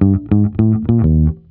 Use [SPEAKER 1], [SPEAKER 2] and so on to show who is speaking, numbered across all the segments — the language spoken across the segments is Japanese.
[SPEAKER 1] thank you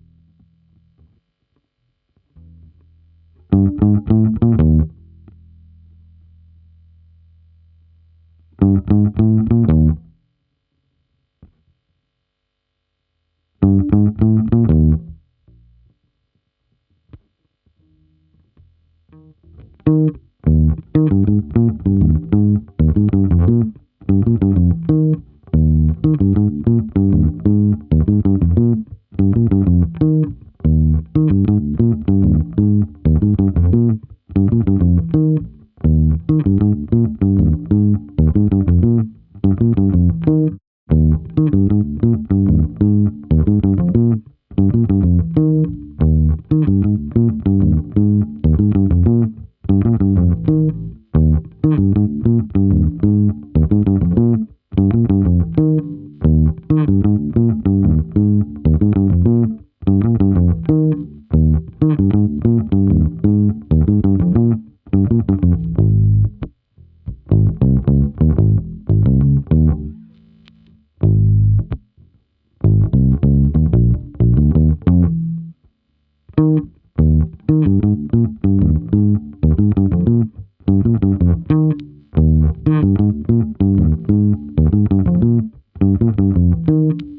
[SPEAKER 1] Thank Thank you.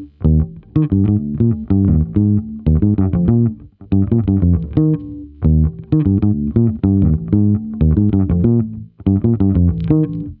[SPEAKER 1] Thank you.